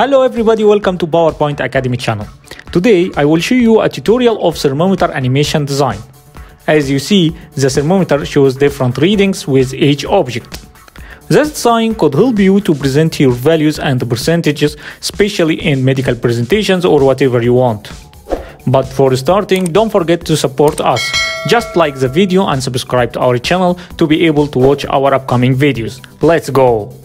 Hello everybody, welcome to PowerPoint Academy channel. Today I will show you a tutorial of thermometer animation design. As you see, the thermometer shows different readings with each object. This design could help you to present your values and percentages, especially in medical presentations or whatever you want. But for starting, don't forget to support us. Just like the video and subscribe to our channel to be able to watch our upcoming videos. Let's go!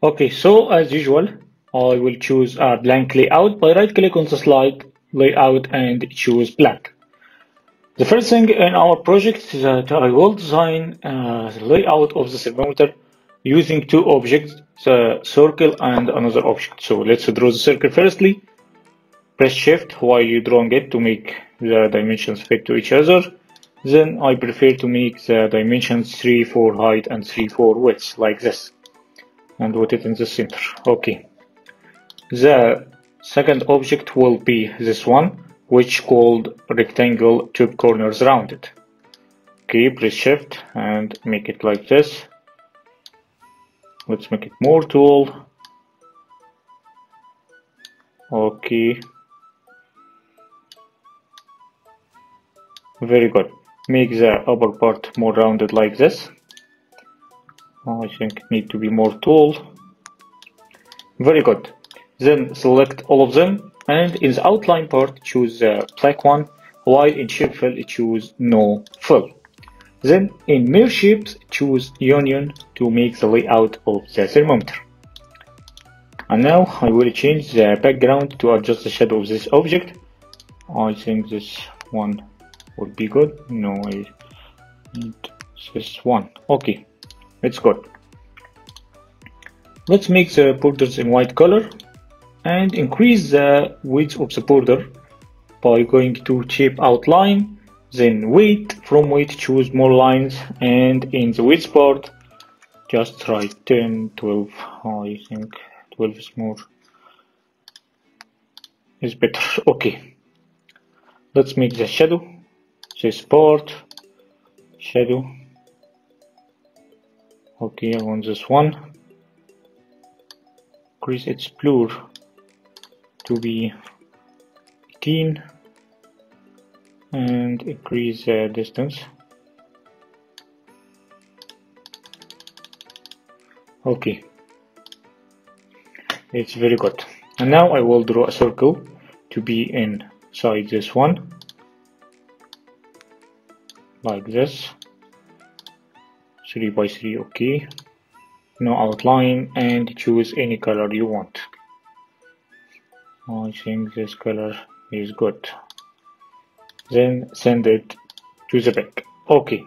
Okay, so as usual, I will choose a blank layout by right click on the slide layout and choose blank. The first thing in our project is that I will design uh, the layout of the thermometer using two objects, the circle and another object. So let's draw the circle firstly. Press shift while you're drawing it to make the dimensions fit to each other. Then I prefer to make the dimensions 3 for height and 3 for width like this and put it in the center. Okay. The second object will be this one which called rectangle top corners rounded. Okay press shift and make it like this. Let's make it more tall okay. Very good. Make the upper part more rounded like this I think need to be more tall. Very good. Then select all of them and in the outline part choose the black one. While in shape fill choose no fill then in merge shapes choose union to make the layout of the thermometer. And now I will change the background to adjust the shadow of this object. I think this one would be good. No I need this one. Okay it's good. Let's make the borders in white color and increase the width of the border by going to shape outline then weight from weight choose more lines and in the width part just try 10 12 i think 12 is more is better. Okay. Let's make the shadow. This part shadow okay I want this one. Increase its blur to be 18 and increase the distance. Okay. It's very good. And now I will draw a circle to be inside this one. Like this 3 by 3 okay? No outline and choose any color you want. I think this color is good. Then send it to the back okay.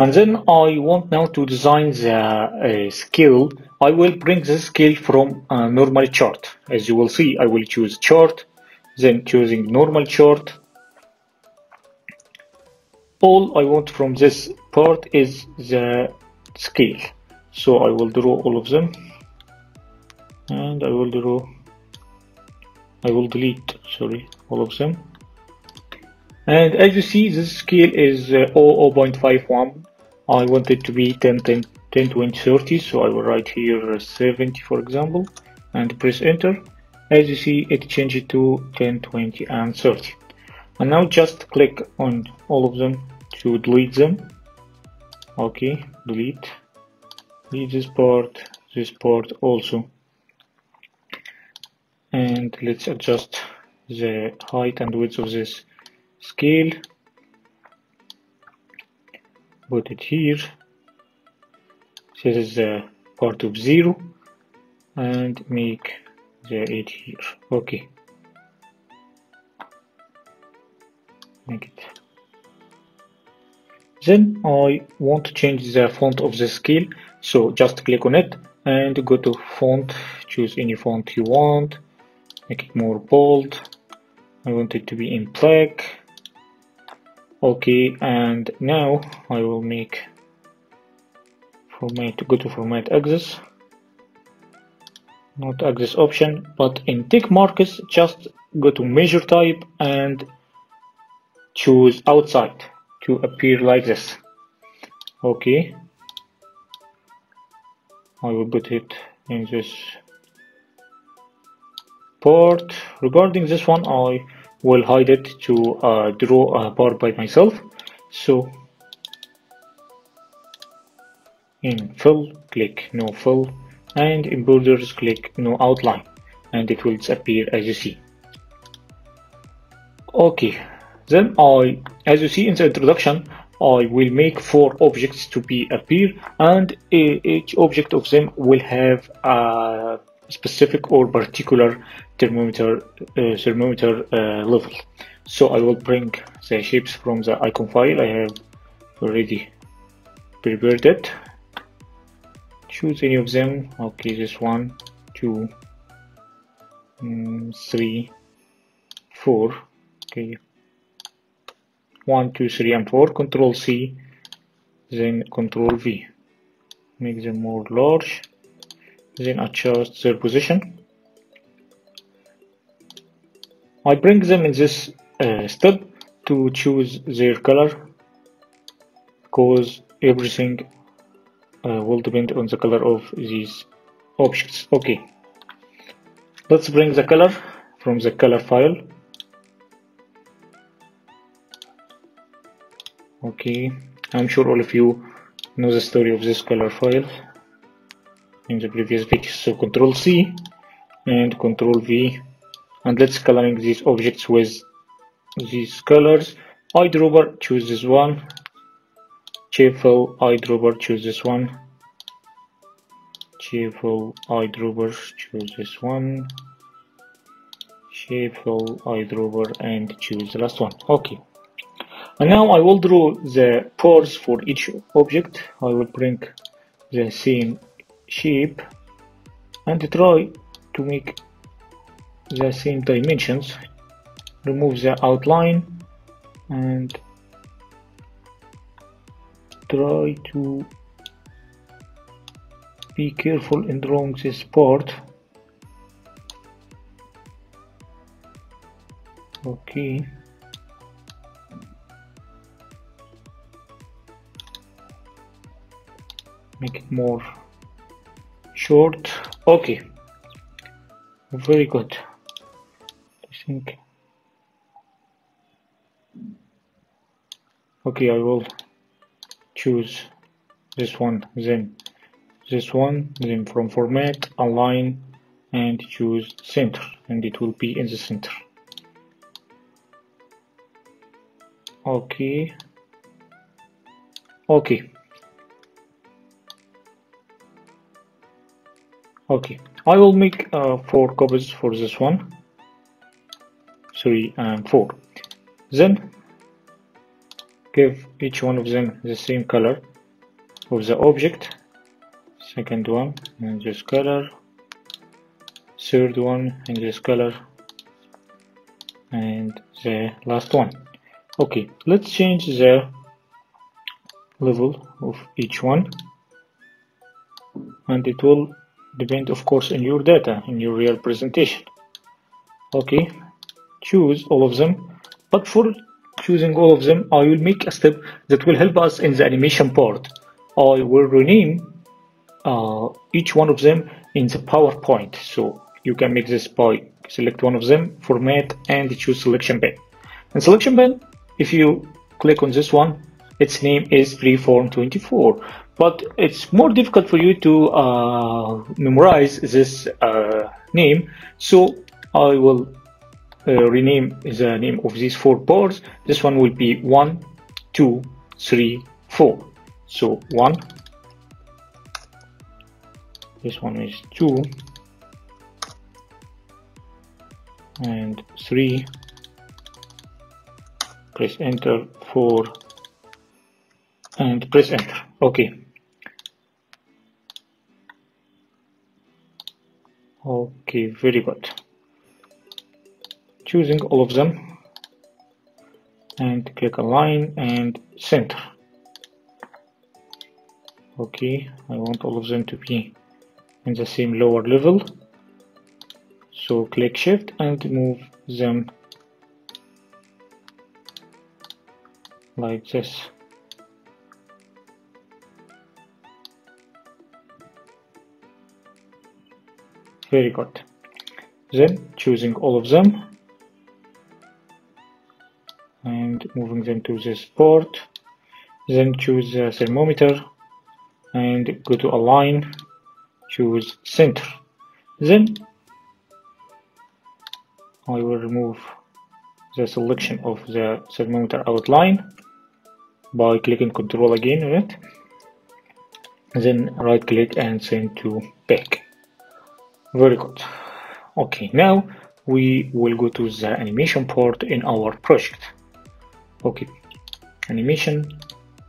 And then I want now to design the uh, scale. I will bring the scale from a normal chart. As you will see I will choose chart then choosing normal chart all I want from this part is the scale. So I will draw all of them. And I will draw I will delete sorry all of them. And as you see this scale is uh, 0.51 I want it to be 10 10 10 20 30 so I will write here 70 for example and press enter. As you see it changed to 10 20 and 30 and now just click on all of them to delete them. Okay delete. Delete this part this part also. And let's adjust the height and width of this scale. Put it here. This is the part of zero. And make the 8 here. Okay make it. Then I want to change the font of the scale. So just click on it and go to font choose any font you want make it more bold. I want it to be in black. Okay and now I will make format go to format axis not axis option but in tick markers just go to major type and choose outside to appear like this. Okay. I will put it in this port. Regarding this one I will hide it to uh, draw a bar by myself. So in fill click no fill and in borders click no outline and it will disappear as you see. Okay then I as you see in the introduction I will make four objects to be appear and each object of them will have a specific or particular thermometer uh, thermometer uh, level. So I will bring the shapes from the icon file. I have already prepared it. Choose any of them. Okay this one two mm, three four. Okay one two three and four. Control C then control V. Make them more large then adjust their position. I bring them in this uh, step to choose their color because everything uh, will depend on the color of these objects. Okay. Let's bring the color from the color file okay I'm sure all of you know the story of this color file. In the previous video so control C and control V. And let's coloring these objects with these colors. Eyedropper choose this one. Shapefill eyedropper choose this one. Shapefill eyedropper choose this one. Shapefill eyedropper and choose the last one. Okay and now I will draw the pores for each object. I will bring the same shape and try to make the same dimensions. Remove the outline and try to be careful in drawing this part. Okay make it more short. Okay. Very good. I think. Okay I will choose this one then this one then from format align and choose center and it will be in the center. Okay. Okay okay. I will make uh, four copies for this one. Three and four. Then give each one of them the same color of the object. Second one and this color. Third one in this color. And the last one. Okay let's change the level of each one. And it will depend of course on your data in your real presentation. Okay choose all of them. But for choosing all of them I will make a step that will help us in the animation part. I will rename uh, each one of them in the PowerPoint. So you can make this by select one of them format and choose selection pane and selection pane if you click on this one its name is freeform 24 but it's more difficult for you to uh, memorize this uh, name. So I will uh, rename the name of these four boards. This one will be one two three four. So one. This one is two. And three. Press enter four. And press enter. Okay okay very good. Choosing all of them. And click align and center. Okay I want all of them to be in the same lower level. So click shift and move them like this very good. Then choosing all of them. And moving them to this port then choose the thermometer. And go to align. Choose center. Then I will remove the selection of the thermometer outline by clicking control again on it then right click and send to back very good. Okay now we will go to the animation part in our project. Okay animation.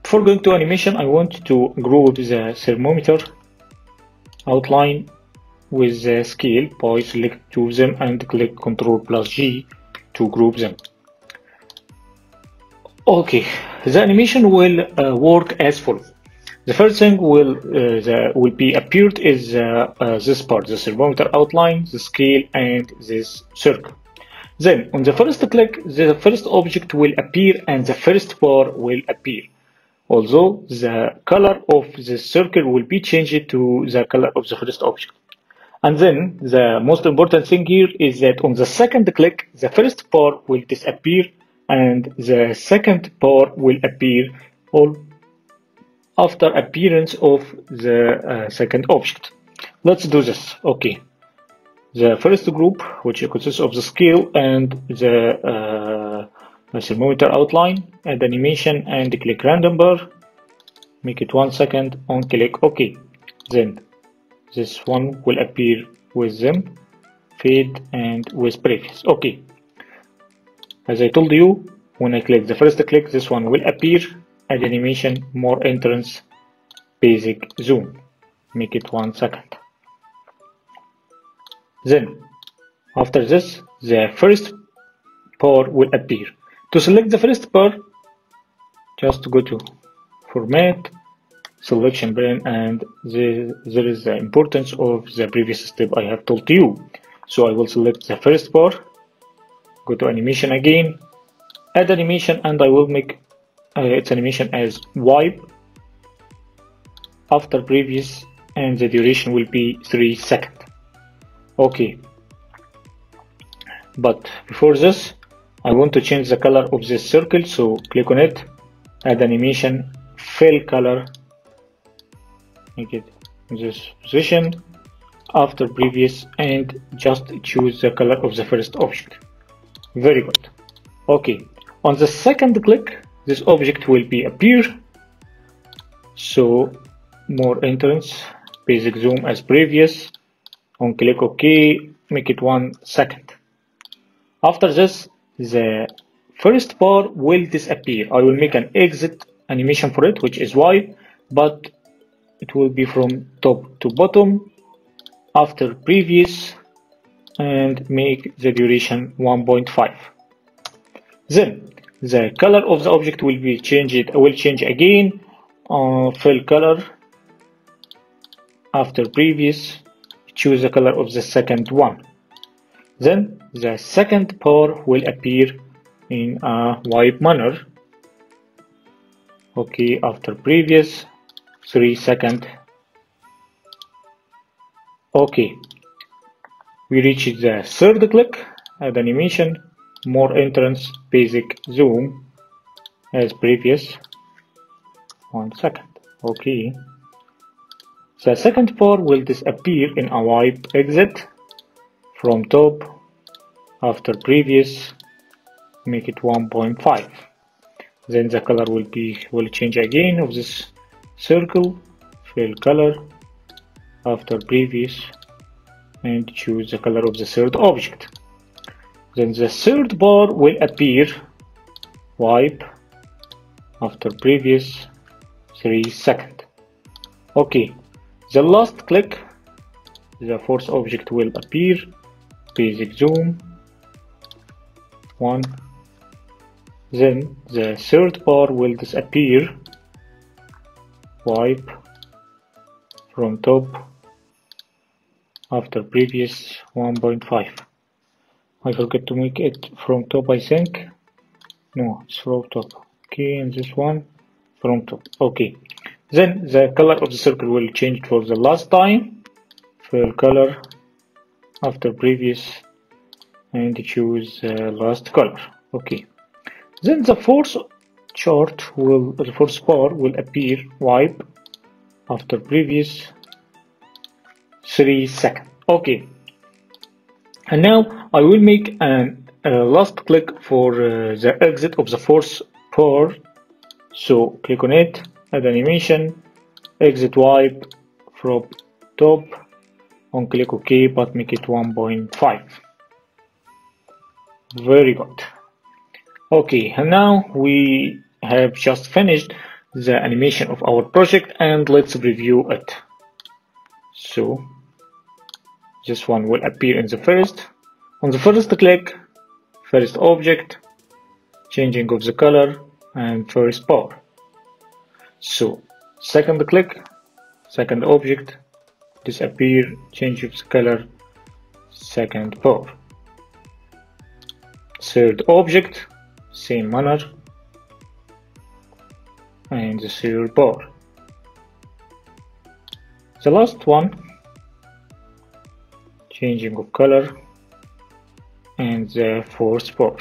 Before going to animation I want to group the thermometer outline with the scale by select two of them and click Ctrl plus G to group them. Okay the animation will uh, work as follows the first thing will uh, the, will be appeared is uh, this part, the thermometer outline, the scale, and this circle. Then on the first click, the first object will appear and the first bar will appear. Although the color of the circle will be changed to the color of the first object. And then the most important thing here is that on the second click, the first bar will disappear and the second bar will appear all after appearance of the uh, second object. Let's do this. Okay. The first group, which consists of the scale and the uh, thermometer outline, add animation and click random bar. Make it one second on click OK. Then this one will appear with them, fade and with previous. Okay. As I told you, when I click the first click, this one will appear add animation more entrance basic zoom. Make it one second. Then after this the first bar will appear. To select the first bar just go to format selection pane and the, there is the importance of the previous step I have told you. So I will select the first bar go to animation again add animation and I will make uh, its animation as wipe. After previous and the duration will be 3 seconds. Okay. But before this I want to change the color of this circle so click on it. Add animation fill color. Make it this position. After previous and just choose the color of the first object. Very good. Okay. On the second click this object will be appear. So more entrance basic zoom as previous. On click ok make it one second. After this the first bar will disappear. I will make an exit animation for it which is Y but it will be from top to bottom. After previous and make the duration 1.5 then the color of the object will be changed will change again uh, fill color. After previous choose the color of the second one. Then the second bar will appear in a wipe manner. Okay after previous three second. Okay we reach the third click add animation more entrance basic zoom as previous. One second. Okay. The second bar will disappear in a wipe exit from top after previous. Make it 1.5 then the color will be will change again of this circle fill color after previous and choose the color of the third object then the third bar will appear wipe after previous 3 second okay the last click the fourth object will appear. Basic zoom. One. Then the third bar will disappear. Wipe from top after previous 1.5 I forget to make it from top I think. No it's from top. Okay and this one from top. Okay. Then the color of the circle will change for the last time. Fill color after previous and choose last color. Okay. Then the fourth chart will the fourth bar will appear wipe after previous three seconds. Okay and now I will make an last click for uh, the exit of the fourth bar so click on it add animation exit wipe from top on click OK but make it 1.5 very good. Okay and now we have just finished the animation of our project and let's review it. So this one will appear in the first. On the first click first object changing of the color and first bar so second click second object disappear change of the color second bar third object same manner and the third bar the last one changing of color and the fourth bar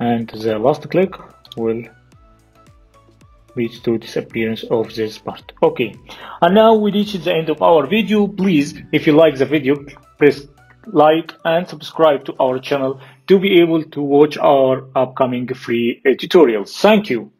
and the last click will lead to disappearance of this part. Okay. And now we reached the end of our video. Please if you like the video press like and subscribe to our channel to be able to watch our upcoming free tutorials thank you